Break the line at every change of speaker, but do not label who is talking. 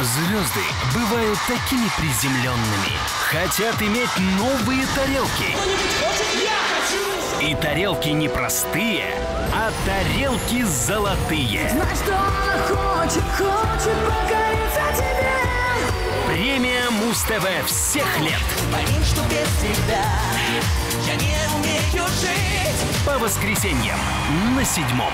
Звезды бывают такими приземленными. Хотят иметь новые тарелки. И тарелки не простые, а тарелки золотые.
Знай, что она хочет, хочет покориться тебе.
Премия Муз-ТВ всех лет.
Пойми, что без тебя я не умею жить.
По воскресеньям на седьмом.